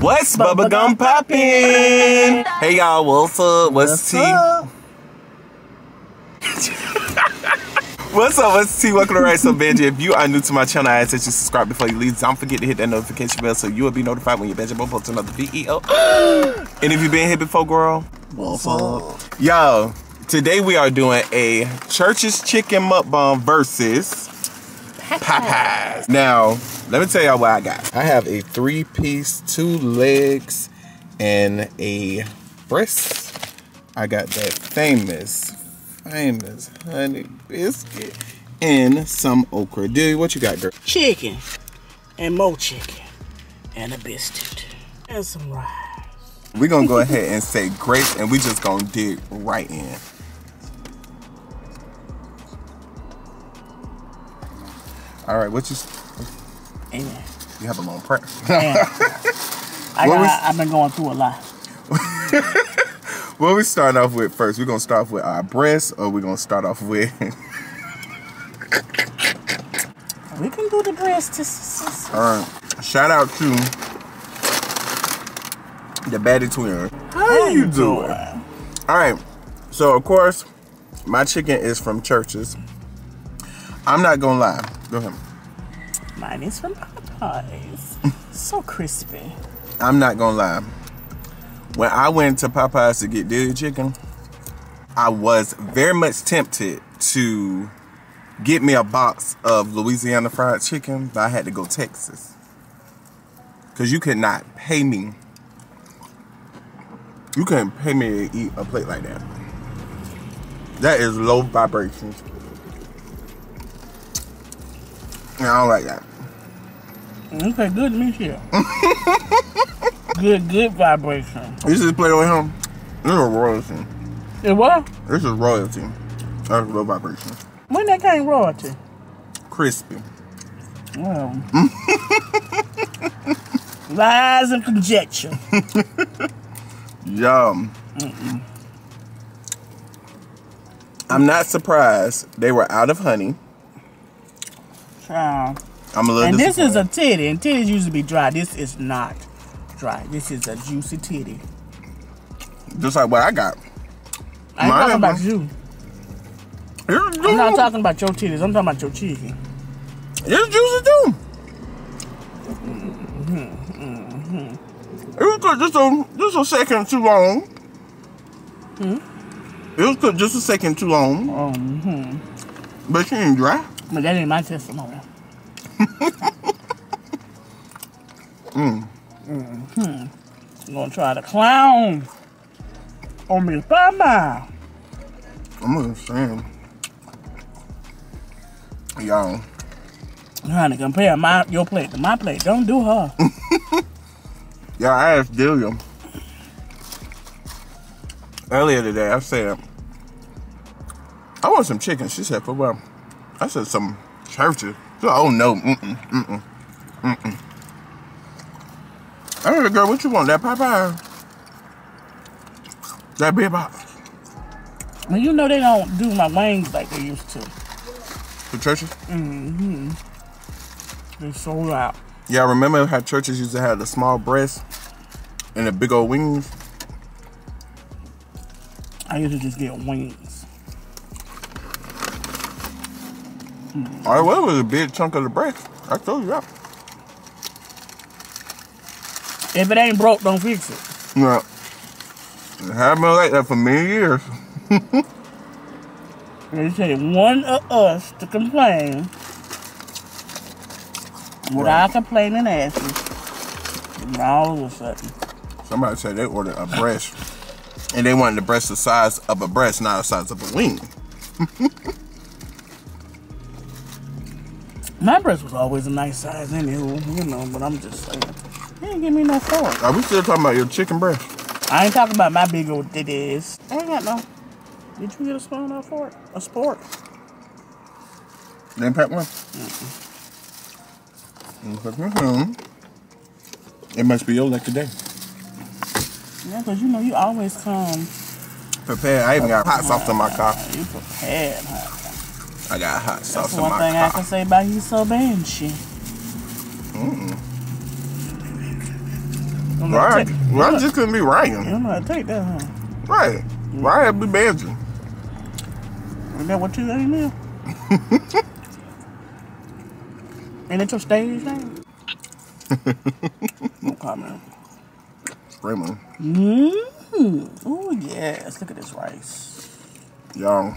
What's bubblegum poppin'? Hey y'all, what's up? What's, tea? What's up? What's T? Welcome to Ryan So Bangee. If you are new to my channel, I ask that you subscribe before you leave. Don't forget to hit that notification bell so you will be notified when your Benji will post another video. and if you've been here before, girl, What's up? yo, today we are doing a Church's Chicken Mukbang versus Popeyes. Now, let me tell y'all what I got. I have a three piece, two legs, and a breast. I got that famous, famous honey biscuit and some okra. Dude, what you got, girl? Chicken and more chicken and a biscuit and some rice. We're gonna go ahead and say grace and we just gonna dig right in. All right, what you Amen. you have a long prayer. I got, was, I've been going through a lot. what we start off with first? We're gonna start off with our breasts, or we're gonna start off with We can do the breast. s- s- all right. Shout out to the Batty Twin. How you doing? All right. So of course, my chicken is from Church's. I'm not gonna lie. Go ahead. Mine is from Popeyes. so crispy. I'm not gonna lie. When I went to Popeyes to get deli chicken, I was very much tempted to get me a box of Louisiana fried chicken, but I had to go Texas. Cause you could not pay me. You couldn't pay me to eat a plate like that. That is low vibrations. And I don't like that. Okay, good to meet you. good, good vibration. This is play with him. This is royalty. It what? This is royalty. That's low vibration. When that came royalty? Crispy. Well. Lies and conjecture. Yum. I'm not surprised they were out of honey. Child. I'm a little And this is a titty, and titties usually be dry. This is not dry. This is a juicy titty. just like what I got. I ain't Mine talking about you. I'm not talking about your titties. I'm talking about your chicken. It's juicy too. It was cooked just a just a second too long. It was cooked just a second too long, Um, but she ain't dry. But that ain't my testimony. mm. You gonna try to clown on me, Mama? I'm gonna say, y'all. Trying to compare my your plate to my plate. Don't do her. Yeah, I asked Delia earlier today. I said, I want some chicken. She said, for what? I said, some Church's. Oh no, mm-mm, mm-mm, mm-mm. I said, girl, what you want? That Popeye? That big box? Well, you know they don't do my wings like they used to. The Church's? Mm-hmm. They sold out. Yeah, I remember how Church's used to have the small breasts and the big old wings. I used to just get wings. All right, well, it was a big chunk of the breast. I told you that. If it ain't broke, don't fix it. Yeah. It had been like that for many years. They say one of us to complain without complaining asses. And all of a sudden, Somebody said they ordered a breast, and they wanted the breast the size of a breast, not the size of a wing. my breast was always a nice size anywho, you know, but I'm just saying. They ain't give me no fork. Are we still talking about your chicken breast? I ain't talking about my big old titties. I ain't got no. Did you get a spoon or fork? A sport? Then pack one. Mm-hmm. It must be your lucky day. Yeah, because you know you always come. Prepared. I even got hot sauce in my car. Uh, you prepared, huh? I got hot sauce That's in one my thing I can say about you so Bangee. Why? how to take- Why just couldn't be You Ryan? don't know how to take that, huh? Right. Why have be Benji? Is that what you name is? Ain't it your stage name? no comment. Raymond. Mmm. Oh yes. Look at this rice. Y'all, Look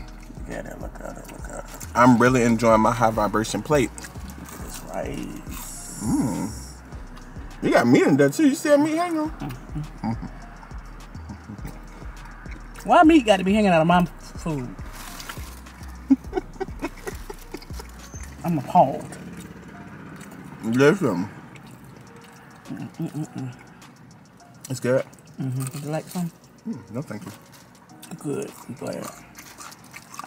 at it. Look at it. Look at it. I'm really enjoying my high vibration plate. At this rice. You got meat in there too. You see meat hanging? Why meat got to be hanging out of my food? I'm appalled. Listen. It's good. Mm-hmm. Would you like some? Mm, No, thank you. Good. I'm glad.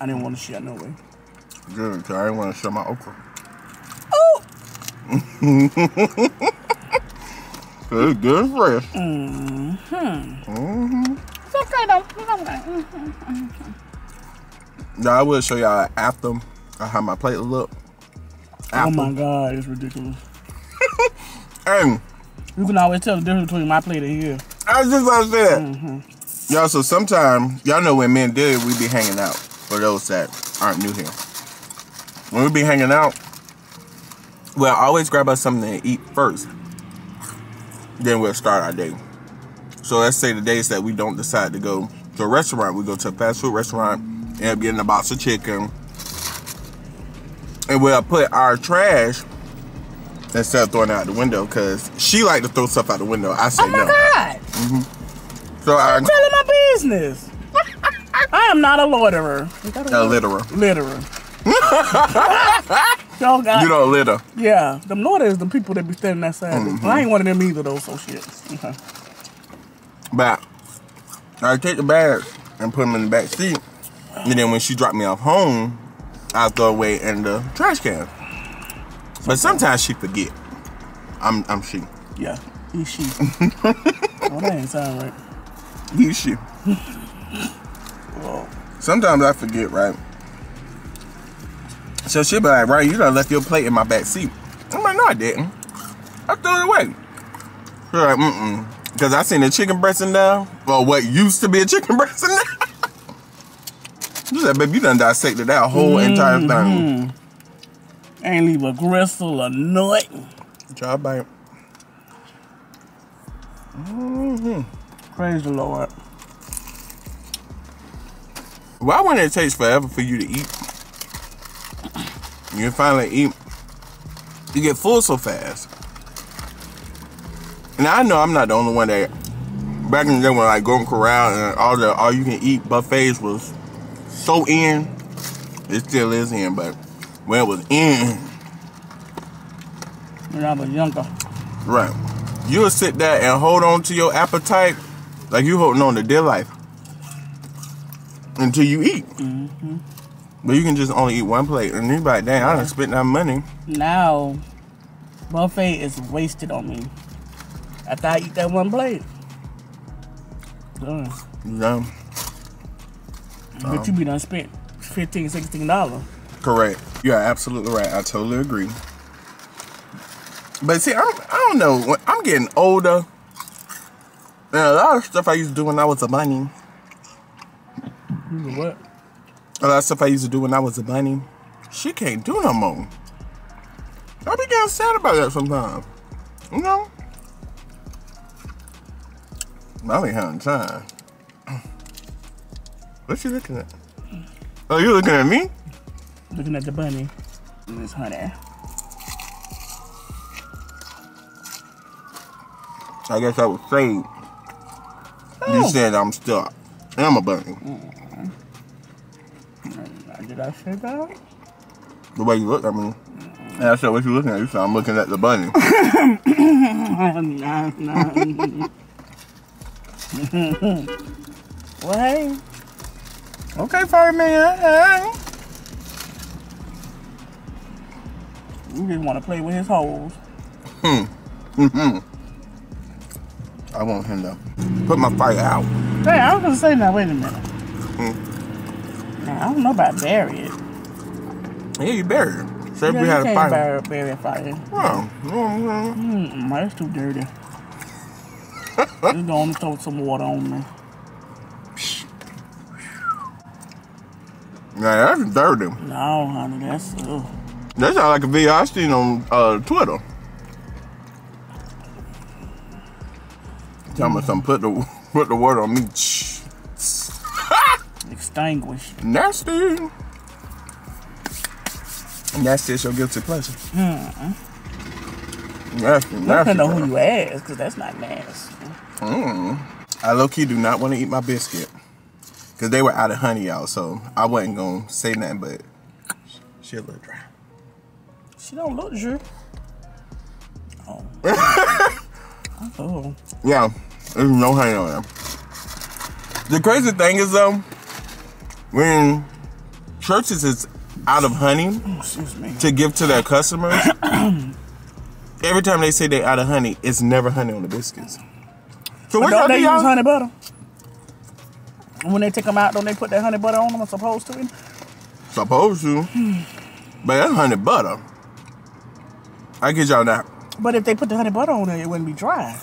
I didn't want to share no way. Good, because I didn't want to show my okra. Oh! It's good and fresh. Mm-hmm. Mm-hmm. It's okay though. It's okay. Mhm. Now, I will show y'all after how my plate look. Oh my god, it's ridiculous. And You can always tell the difference between my plate and here. I was just about to say that. Y'all, so sometimes, y'all know when men did, we be hanging out. For those that aren't new here. When we be hanging out, we'll always grab us something to eat first. Then we'll start our day. So let's say the days that we don't decide to go to a restaurant, we go to a fast food restaurant, end up getting a box of chicken. And we'll put our trash instead of throwing it out the window because she like to throw stuff out the window. I say Oh my no. god! Mm-hmm. So uh, I I'm telling my business. I am not a loiterer. Is that a word? litterer. Litterer. Y'all got You don't litter. Yeah, them loiterers, the people that be standing outside. Mm-hmm. I ain't one of them either though, so shit. Okay. But I take the bags and put them in the back seat. And then when she dropped me off home, I throw away in the trash can. But sometimes she forget. I'm I'm she. Yeah, he she. oh, that ain't sound right. You she. Sometimes I forget, right? So she'll be like, right, you done left your plate in my back seat. I'm like, no, I didn't. I threw it away. She's like, mm-mm. Because I seen the chicken breast in there. Well, what used to be a chicken breast in there. She said, baby, you done dissected that whole entire thing. Mm-hmm. Ain't leave a gristle or nothing. Try a bite. Mm-hmm. Praise the Lord. Why wouldn't it take forever for you to eat? You finally eat. You get full so fast. And I know I'm not the only one that back in the day when like Golden Corral and all the all you can eat buffets was so in. It still is in, but when it was in, When I was younger. right. You'll sit there and hold on to your appetite like you holding on to dear life. Until you eat. Mm-hmm. But you can just only eat one plate. And you be like, dang, I done spent that money. Now, buffet is wasted on me. After I eat that one plate. Done. You know? But um, you be done spent 15 $16. Correct. You are absolutely right. I totally agree. But see, I'm, I don't know. I'm getting older. And a lot of stuff I used to do when I was a bunny. You what? A lot of stuff I used to do when I was a bunny. She can't do no more. I be getting sad about that sometimes. You know? I ain't having time. What you looking at? Oh, you looking at me? Looking at the bunny. Miss Honey. I guess I would say you Oh. said I'm still I'm a bunny. Mm. Did I say that? The way you look at me. And I said, what you looking at? You said, I'm looking at the bunny. nah, nah. well, hey. okay, fireman. Hey. You just want to play with his holes. Hmm. I want him to put my fire out. Hey, I was gonna say now. Wait a minute. Now, I don't know about bury it. Yeah, you bury it. Say Yeah, we had a fire. bury, bury a fire. Oh, mm, Mm-mm, that's too dirty. Just gonna throw some water on me. yeah, that's dirty. No, honey, that's ugh. That sounds like a video I seen on uh, Twitter. Tell me something. Put the put the word on me. Extinguished. Nasty. Nasty is your guilty pleasure. Hmm. Nasty, I nasty. don't know who you ask, because that's not nasty. Hmm. I low key do not want to eat my biscuit. Because they were out of honey, y'all. So I wasn't going to say nothing, but she a little dry. She don't look sure. Oh. oh. Yeah, there's no honey on them. The crazy thing is, though, when Church's is out of honey to give to their customers, every time they say they out of honey, it's never honey on the biscuits. So what Don't they use honey butter? When they take them out, don't they put that honey butter on them? I'm supposed to. Supposed to. but that's honey butter. I get y'all that. But if they put the honey butter on it, it wouldn't be dry.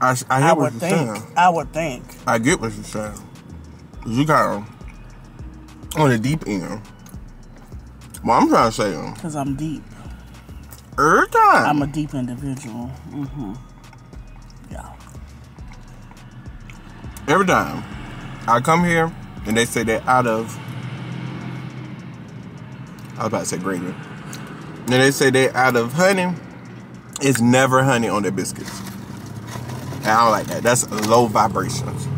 I, I hear I what would you're think. saying. I would think. I get what you're saying. You of on the deep end. Well, I'm trying to say, Because I'm deep. every time. I'm a deep individual. hmm Yeah. every time I come here and they say they're out of, I was about to say gravy. And they say they're out of honey. It's never honey on their biscuits. And I don't like that. That's low vibrations.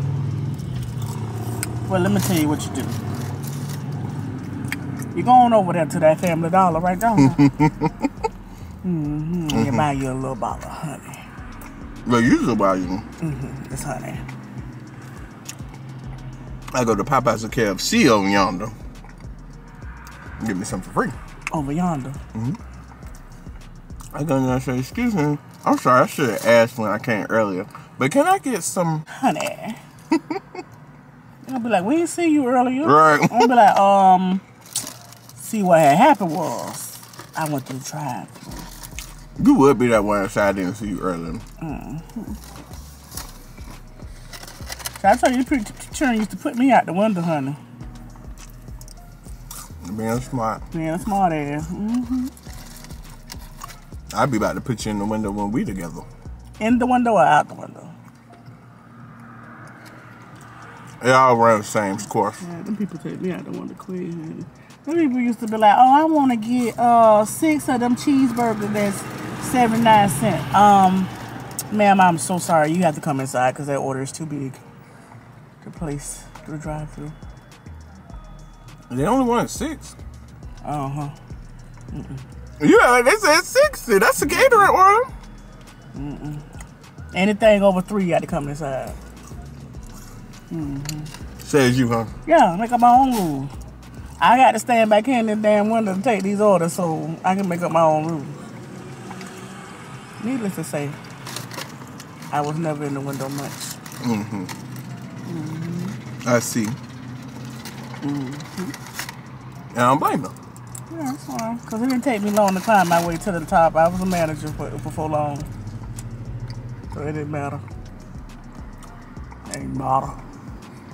Well, let me tell you what you do. You're going over there to that Family Dollar right down there. mm-hmm. You buy you a little bottle of honey. But usually, while you, Mm-hmm. It's honey. I go to Popeyes or KFC over yonder. Give me something for free. Over yonder. Mm-hmm. I go and say, excuse me. I'm sorry, I should have asked when I came earlier. But can I get some Honey. I'll be like, we didn't see you earlier. Right. I'll be like, um, see what had happened was I went through the drive through. You would be that one if I didn't see you earlier. So I told you, pretty children used to put me out the window, honey. Being smart. Man, smart ass. hmm I'd be about to put you in the window when we together. In the window or out the window? They all run the same course. Yeah, them people take me out the window quick, honey. Them people used to be like, oh, I want to get uh six of them cheeseburgers that's 79 cents. Um, ma'am, I'm so sorry. You have to come inside because that order is too big to place through drive through. They only want six. Uh huh. Yeah, like they said 60. That's a catering order. Mm Anything over three, you got to come inside. Says you, huh? Yeah, make up my own rules. I got to stand back here in this damn window to take these orders so I can make up my own rules. Needless to say, I was never in the window much. Mm-hmm. I see. And I don't blame them. Yeah, that's fine. Because it didn't take me long to climb my way to the top. I was a manager for, for so long. So it didn't matter. Ain't matter.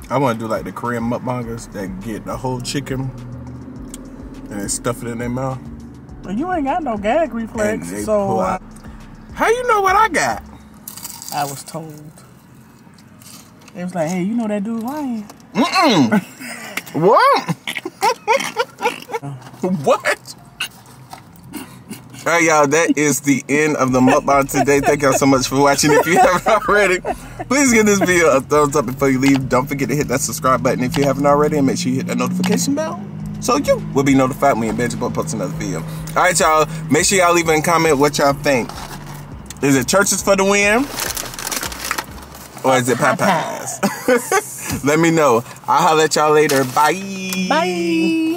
I want to do like the Korean mukbangers that get the whole chicken and they stuff it in their mouth. But you ain't got no gag reflex, so uh. How you know what I got? I was told. It was like, hey, you know that dude Ryan? What? what? All right, y'all, that is the end of the mukbang today. Thank y'all so much for watching. If you haven't already, please give this video a thumbs up before you leave. Don't forget to hit that subscribe button if you haven't already, and make sure you hit that notification bell so you will be notified when Benji Boy posts another video. All right, y'all, make sure y'all leave a comment what y'all think. Is it Church's for the win? Or is it Popeyes? Let me know. I'll holler at y'all later. Bye. Bye.